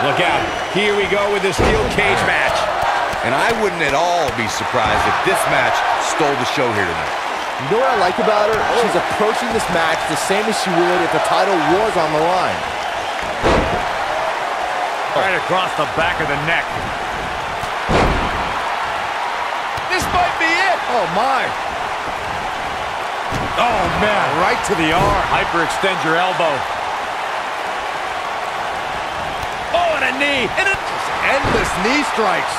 Look out. Here we go with the steel cage match. And I wouldn't at all be surprised if this match stole the show here tonight. You know what I like about her? Oh. She's approaching this match the same as she would if the title was on the line. Right across the back of the neck. This might be it. Oh, my. Oh, man, right to the arm. Hyperextend your elbow. Oh, and a knee. And a... Endless knee strikes.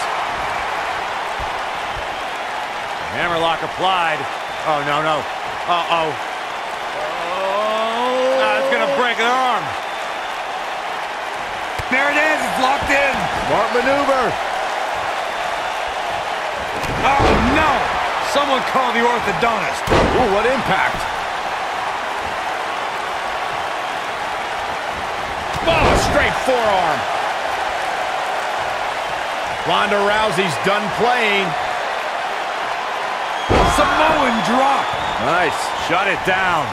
Hammerlock applied. Oh, no, no. Uh-oh. Oh. Ah, it's going to break an arm. There it is. It's locked in. Smart maneuver. Oh, no. Someone call the orthodontist. Ooh, what impact. Oh, straight forearm. Ronda Rousey's done playing. Samoan drop. Nice. Shut it down.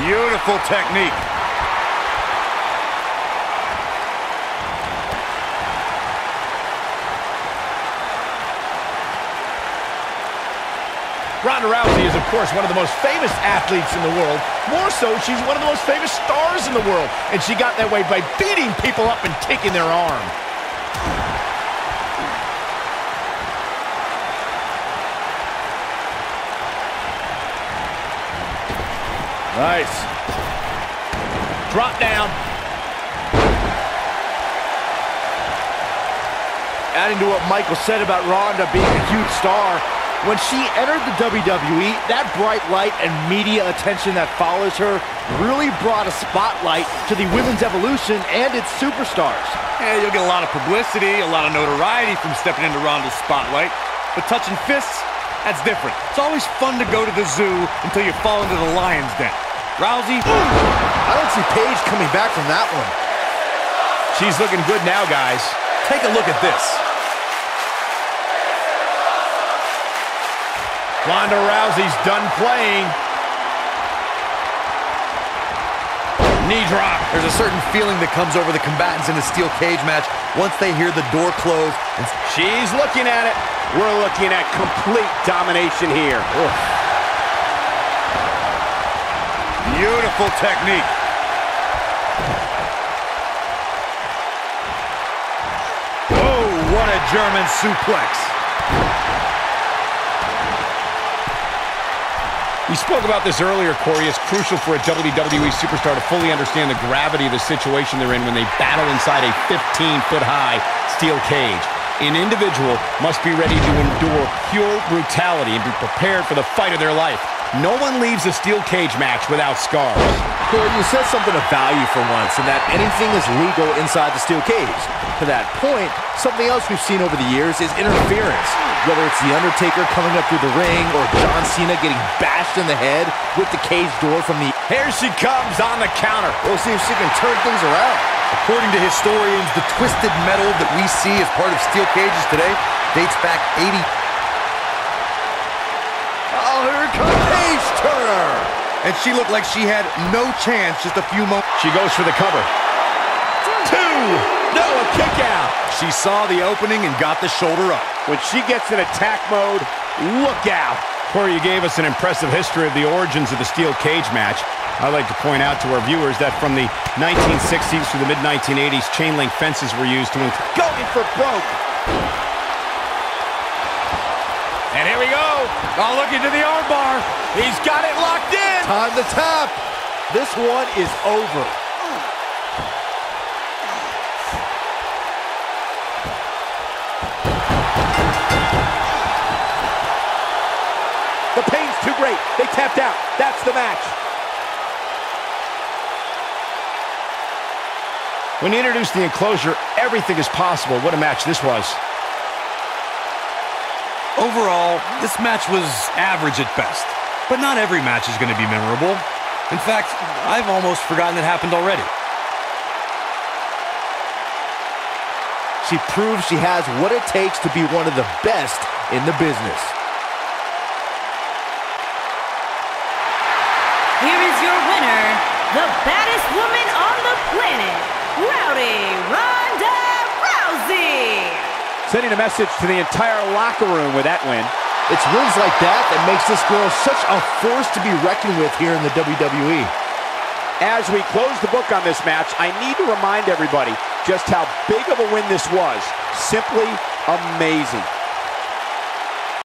Beautiful technique. Ronda Rousey is, of course, one of the most famous athletes in the world. More so, she's one of the most famous stars in the world. And she got that way by beating people up and taking their arm. Nice. Drop down. Adding to what Michael said about Ronda being a huge star, when she entered the WWE, that bright light and media attention that follows her really brought a spotlight to the women's evolution and its superstars. Yeah, you'll get a lot of publicity, a lot of notoriety from stepping into Ronda's spotlight. But touching fists, that's different. It's always fun to go to the zoo until you fall into the lion's den. Rousey, I don't see Paige coming back from that one. She's looking good now, guys. Take a look at this. Ronda Rousey's done playing. Knee drop. There's a certain feeling that comes over the combatants in a steel cage match once they hear the door close. And She's looking at it. We're looking at complete domination here. beautiful technique. Oh, what a German suplex. We spoke about this earlier, Corey. It's crucial for a WWE superstar to fully understand the gravity of the situation they're in when they battle inside a 15-foot-high steel cage. An individual must be ready to endure pure brutality and be prepared for the fight of their life. No one leaves a steel cage match without scars. Corey, you said something of value for once, and that anything is legal inside the steel cage. To that point, something else we've seen over the years is interference. Whether it's The Undertaker coming up through the ring or John Cena getting bashed in the head with the cage door from the... Here she comes on the counter. We'll see if she can turn things around. according to historians, the twisted metal that we see as part of steel cages today dates back 80 Oh, here comes Paige Turner. And she looked like she had no chance just a few moments. She goes for the cover. Two. No, a kick out. She saw the opening and got the shoulder up. When she gets in attack mode, look out. Corey, you gave us an impressive history of the origins of the steel cage match. I'd like to point out to our viewers that from the 1960s through the mid-1980s, chain link fences were used to... Going for broke. And here we go. Oh, look into the armbar. He's got it locked in. Time to tap. This one is over. The pain's too great. They tapped out. That's the match. When you introduce the enclosure, everything is possible. What a match this was. Overall, this match was average at best. But not every match is going to be memorable. In fact, I've almost forgotten it happened already. She proves she has what it takes to be one of the best in the business. Here is your winner, the baddest woman on the planet. Sending a message to the entire locker room with that win. It's wins like that that makes this girl such a force to be reckoned with here in the WWE. As we close the book on this match, I need to remind everybody just how big of a win this was. Simply amazing.